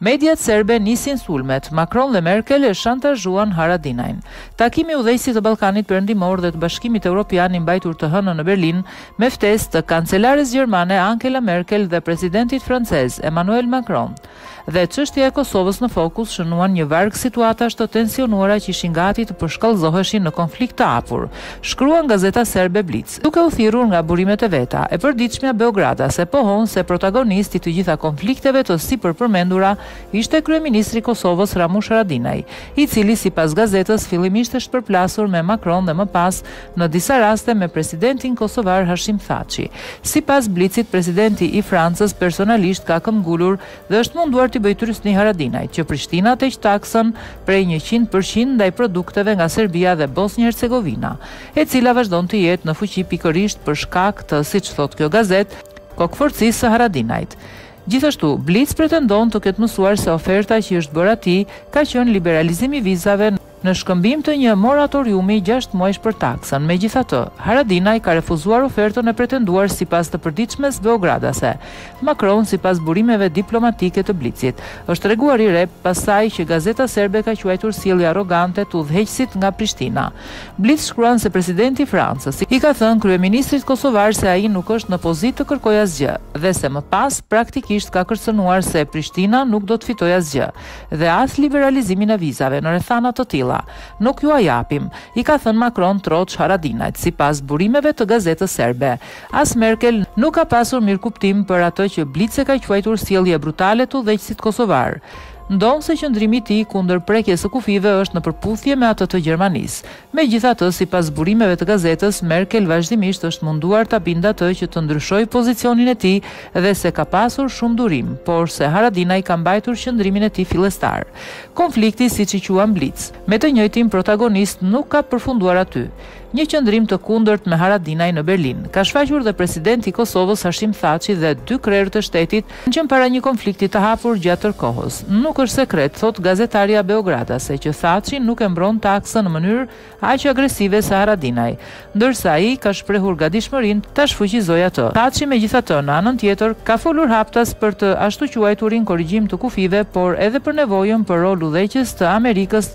Mediat serbe nisin sulmet, Macron dhe Merkel e shantazhuan Haradinajn. Takimi i udhëheqësve të Ballkanit Perëndimor dhe të Bashkimit Evropian i mbajtur të hënën në Berlin me ftesë të kancelares gjermane Angela Merkel dhe presidentit francez Emmanuel Macron, dhe çështja e Kosovës në fokus shënuan një varg situatash të tensionuara që ishin gati të përshkallëzoheshin në konflikt të hapur, shkruan gazeta serbe Blic, duke u thirrur nga burimet e veta, e përditshmja beogradase pohon se protagonist i të gjitha konflikteve të sipërpërmendura ishte kryeministri i Kosovës Ramush Haradinaj, i cili sipas gazetës fillimisht është përplasur me Macron dhe më pas në disa raste me presidentin kosovar Hashim Thaçi. Sipas Blicit presidenti i Francës personalisht ka këmbgulur dhe është munduar t'i bëjë trysni Haradinajt që Prishtina t'heqë taksën prej njëqind për qind ndaj produkteve nga Serbia dhe Bosnjë-Hercegovina, e cila vazhdon të jetë në fuqi pikërisht për shkak të, siç thotë kjo gazetë, kokëforcisë së Haradinajt. Gjithashtu, Blic pretendon të ketë mësuar se oferta që është bërë atij ka qenë liberalizim i vizave në shkëmbim të një moratoriumi gjashtë muajsh për taksën. Megjithatë, Haradinaj ka refuzuar ofertën e pretenduar sipas të përditshmes beogradase. Macron, sipas burimeve diplomatike të Blicit, është treguar i rreptë pas asaj që gazeta serbe ka quajtur sjellje arrogante të udhëheqësit nga Prishtina. Blic shkruan se presidenti i Francës i ka thënë kryeministrit kosovar se ai nuk është në pozitë të kërkojë asgjë dhe se më pas praktikisht ka kërcënuar se Prishtina nuk do të fitojë asgjë. dhe as liberalizimin e vizave në rrethana të tilla, nuk jua japim, i ka thënë Macron troç Haradinajt, sipas burimeve të gazetës serbe. As Merkel nuk ka pasur mirëkuptim për atë që Blic e ka quajtur sjellje brutale të udhëheqësit kosovar, ndonëse qëndrimi i tij kundër prekjes së kufijve është në përputhje me atë të Gjermanisë, Megjithatë, sipas burimeve të gazetës, Merkel vazhdimisht është munduar ta bindë atë që të ndryshojë pozicionin e tij dhe se ka pasur shumë durim, por se Haradinaj ka mbajtur qëndrimin e tij fillestar. Konflikti, siç i quan Blic, me të njëjtin protagonist nuk ka përfunduar aty. Një qëndrim të kundërt me Haradinaj në Berlin, ka shfaqur dhe presidenti i Kosovës Hashim Thaçi dhe dy krerë të shtetit, qenë para një konflikti të hapur gjatë tërë kohës. Nuk është sekret, thotë gazetarja beogradase, që Thaçi nuk e mbron taksën në mënyrë aq agresive sa Haradinaj, ndërsa ai ka shprehur gatishmërinë ta shfuqizojë atë. Thaçi, megjithatë, në anën tjetër, ka folur haptas për të ashtuquajturin korrigjim të kufijve, por edhe për nevojën për rol udhëheqës të Amerikës